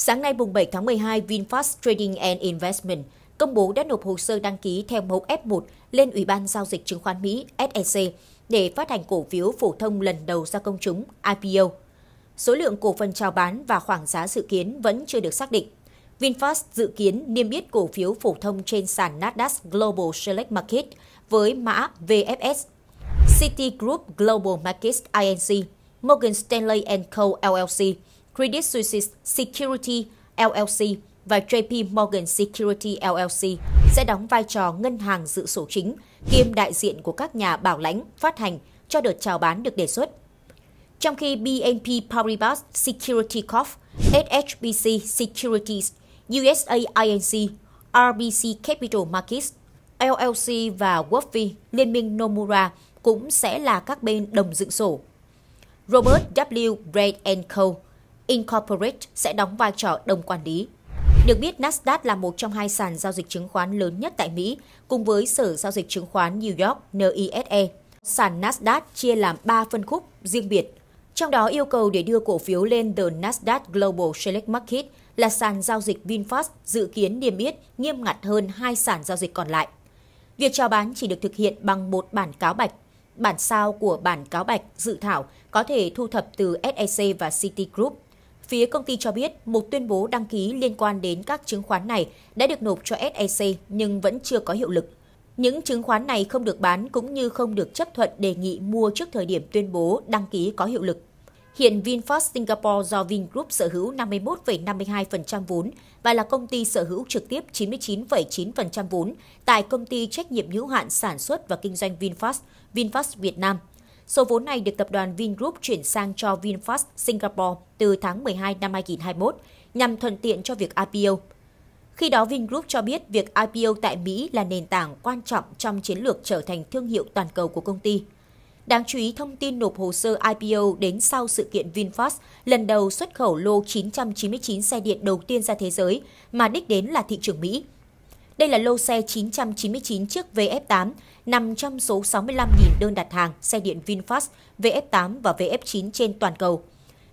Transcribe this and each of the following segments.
Sáng nay mùng 7 tháng 12, VinFast Trading and Investment công bố đã nộp hồ sơ đăng ký theo mẫu F1 lên Ủy ban Giao dịch Chứng khoán Mỹ SEC để phát hành cổ phiếu phổ thông lần đầu ra công chúng IPO. Số lượng cổ phần chào bán và khoảng giá dự kiến vẫn chưa được xác định. VinFast dự kiến niêm yết cổ phiếu phổ thông trên sàn Nasdaq Global Select Market với mã VFS. Citigroup Global Markets INC, Morgan Stanley Co. LLC, Credit Suisse Security LLC và JP Morgan Security LLC sẽ đóng vai trò ngân hàng dự sổ chính, kiêm đại diện của các nhà bảo lãnh phát hành cho đợt chào bán được đề xuất. Trong khi BNP Paribas Security Corp, SHBC Securities, USA Inc., RBC Capital Markets, LLC và Wolfie Liên minh Nomura cũng sẽ là các bên đồng dự sổ. Robert W. Braid Co. Incorporate sẽ đóng vai trò đồng quản lý. Được biết, Nasdaq là một trong hai sàn giao dịch chứng khoán lớn nhất tại Mỹ, cùng với Sở Giao dịch Chứng khoán New York NISE. Sàn Nasdaq chia làm 3 phân khúc riêng biệt. Trong đó yêu cầu để đưa cổ phiếu lên The Nasdaq Global Select Market là sàn giao dịch VinFast dự kiến niêm yết nghiêm ngặt hơn hai sàn giao dịch còn lại. Việc chào bán chỉ được thực hiện bằng một bản cáo bạch. Bản sao của bản cáo bạch dự thảo có thể thu thập từ SEC và Citigroup. Phía công ty cho biết một tuyên bố đăng ký liên quan đến các chứng khoán này đã được nộp cho SEC nhưng vẫn chưa có hiệu lực. Những chứng khoán này không được bán cũng như không được chấp thuận đề nghị mua trước thời điểm tuyên bố đăng ký có hiệu lực. Hiện VinFast Singapore do Vingroup sở hữu 51,52% vốn và là công ty sở hữu trực tiếp 99,9% vốn tại công ty trách nhiệm hữu hạn sản xuất và kinh doanh VinFast, VinFast Việt Nam. Số vốn này được tập đoàn Vingroup chuyển sang cho VinFast Singapore từ tháng 12 năm 2021 nhằm thuận tiện cho việc IPO. Khi đó, Vingroup cho biết việc IPO tại Mỹ là nền tảng quan trọng trong chiến lược trở thành thương hiệu toàn cầu của công ty. Đáng chú ý, thông tin nộp hồ sơ IPO đến sau sự kiện VinFast lần đầu xuất khẩu lô 999 xe điện đầu tiên ra thế giới, mà đích đến là thị trường Mỹ. Đây là lô xe 999 chiếc VF8, nằm trong số 65.000 đơn đặt hàng xe điện VinFast VF8 và VF9 trên toàn cầu.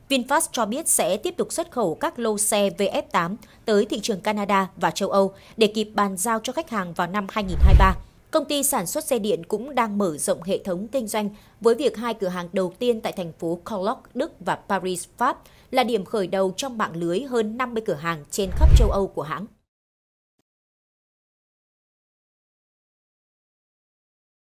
VinFast cho biết sẽ tiếp tục xuất khẩu các lô xe VF8 tới thị trường Canada và châu Âu để kịp bàn giao cho khách hàng vào năm 2023. Công ty sản xuất xe điện cũng đang mở rộng hệ thống kinh doanh với việc hai cửa hàng đầu tiên tại thành phố Cologne, Đức và Paris, Pháp là điểm khởi đầu trong mạng lưới hơn 50 cửa hàng trên khắp châu Âu của hãng.